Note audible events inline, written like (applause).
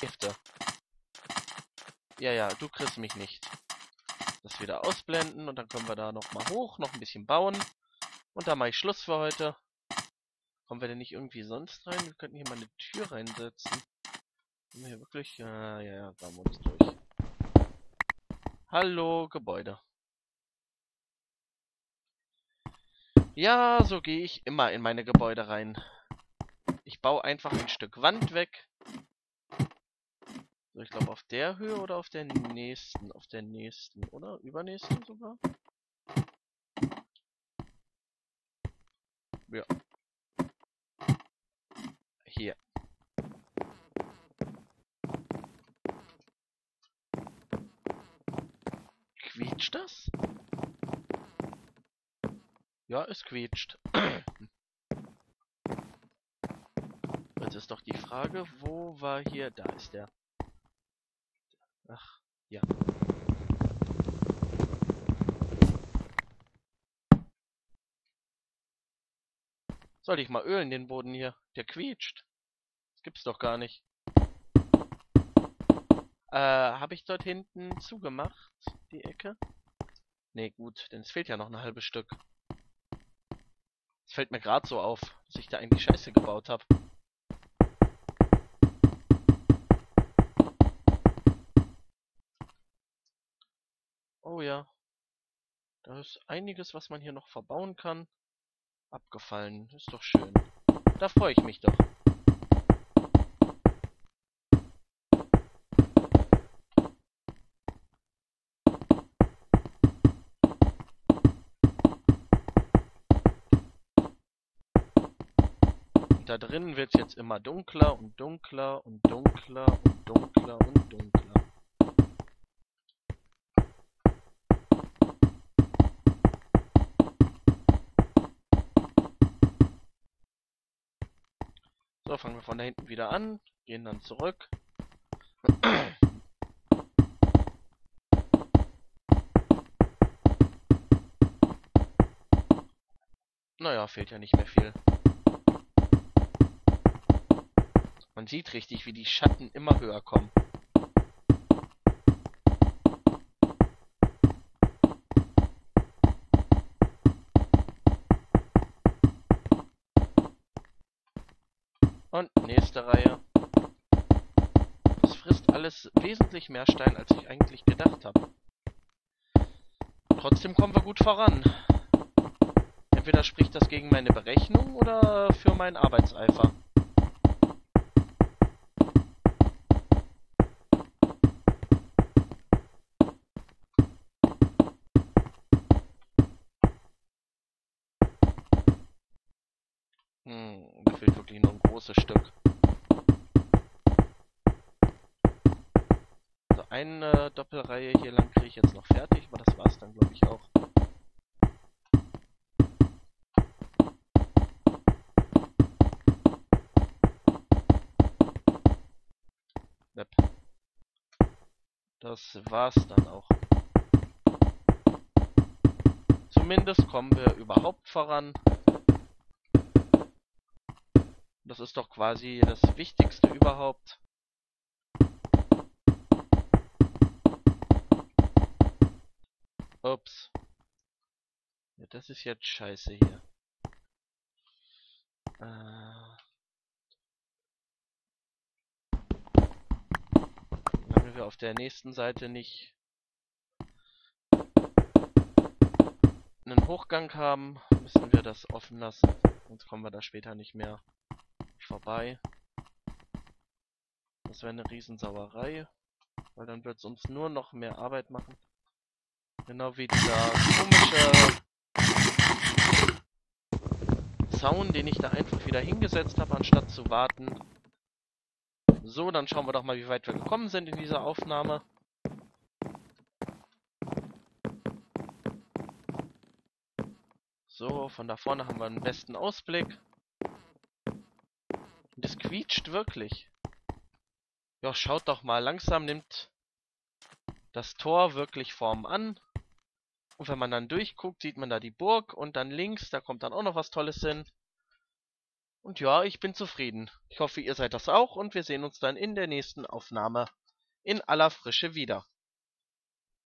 Hälfte. Ja, ja, du kriegst mich nicht. Das wieder ausblenden und dann können wir da nochmal hoch, noch ein bisschen bauen. Und da mache ich Schluss für heute. Kommen wir denn nicht irgendwie sonst rein? Wir könnten hier mal eine Tür reinsetzen. Sind wir hier wirklich? Ja, ja, ja, da wir uns durch. Hallo, Gebäude. Ja, so gehe ich immer in meine Gebäude rein. Ich baue einfach ein Stück Wand weg. So, ich glaube auf der Höhe oder auf der nächsten? Auf der nächsten, oder? Übernächsten sogar? Ja. Hier. Quietscht das? Ja, es quietscht. (clears throat) Jetzt ist doch die Frage, wo war hier... Da ist der. Ach, ja. Soll ich mal ölen den Boden hier? Der quietscht. Das gibt's doch gar nicht. Äh, habe ich dort hinten zugemacht, die Ecke? Nee, gut, denn es fehlt ja noch ein halbes Stück. Es fällt mir gerade so auf, dass ich da eigentlich Scheiße gebaut habe. Ja. Da ist einiges, was man hier noch verbauen kann. Abgefallen. Ist doch schön. Da freue ich mich doch. Da drinnen wird es jetzt immer dunkler und dunkler und dunkler und dunkler und dunkler. So, fangen wir von da hinten wieder an, gehen dann zurück. Naja, fehlt ja nicht mehr viel. Man sieht richtig, wie die Schatten immer höher kommen. Und nächste Reihe. Das frisst alles wesentlich mehr Stein, als ich eigentlich gedacht habe. Trotzdem kommen wir gut voran. Entweder spricht das gegen meine Berechnung oder für meinen Arbeitseifer. Hm, da fehlt wirklich noch ein großes Stück. Also eine Doppelreihe hier lang kriege ich jetzt noch fertig, aber das war's dann glaube ich auch. Das war's dann auch. Zumindest kommen wir überhaupt voran. Das ist doch quasi das Wichtigste überhaupt. Ups. Ja, das ist jetzt scheiße hier. Äh. Wenn wir auf der nächsten Seite nicht einen Hochgang haben, müssen wir das offen lassen. Sonst kommen wir da später nicht mehr vorbei. Das wäre eine Riesensauerei, weil dann wird es uns nur noch mehr Arbeit machen. Genau wie dieser komische Zaun, den ich da einfach wieder hingesetzt habe, anstatt zu warten. So, dann schauen wir doch mal, wie weit wir gekommen sind in dieser Aufnahme. So, von da vorne haben wir einen besten Ausblick. Es quietscht wirklich. Ja, schaut doch mal, langsam nimmt das Tor wirklich Form an. Und wenn man dann durchguckt, sieht man da die Burg und dann links, da kommt dann auch noch was Tolles hin. Und ja, ich bin zufrieden. Ich hoffe, ihr seid das auch und wir sehen uns dann in der nächsten Aufnahme in aller Frische wieder.